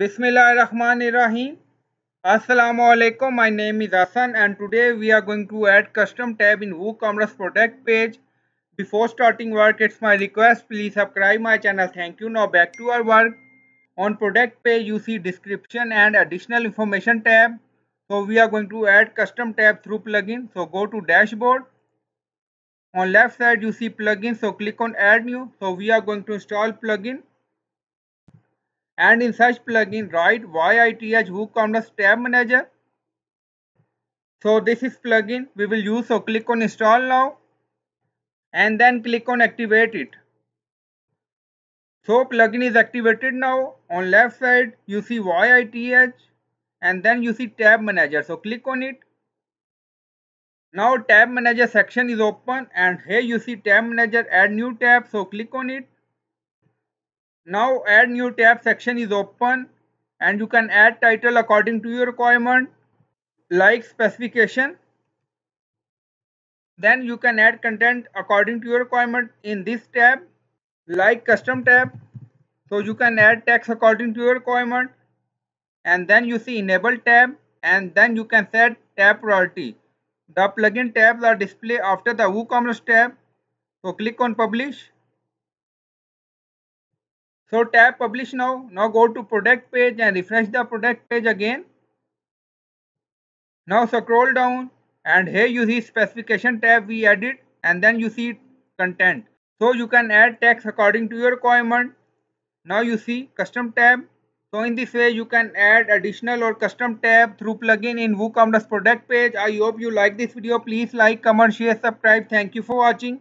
बिसमीम Aslam my name is Ahsan and today we are going to add custom tab in WooCommerce product page before starting work it's my request please subscribe my channel thank you no back to our work on product page you see description and additional information tab so we are going to add custom tab through plugin so go to dashboard on left side you see plugin so click on add new so we are going to install plugin and in such plugin write YITH WooCommerce tab manager. So this is plugin we will use so click on install now and then click on activate it. So plugin is activated now on left side you see YITH and then you see tab manager so click on it. Now tab manager section is open and here you see tab manager add new tab so click on it now add new tab section is open and you can add title according to your requirement like specification. Then you can add content according to your requirement in this tab like custom tab. So you can add text according to your requirement and then you see enable tab and then you can set tab priority. The plugin tabs are displayed after the WooCommerce tab. So click on publish so tap publish now. Now go to product page and refresh the product page again. Now scroll down and here you see specification tab we added and then you see content. So you can add text according to your requirement. Now you see custom tab. So in this way you can add additional or custom tab through plugin in WooCommerce product page. I hope you like this video. Please like, comment, share, subscribe. Thank you for watching.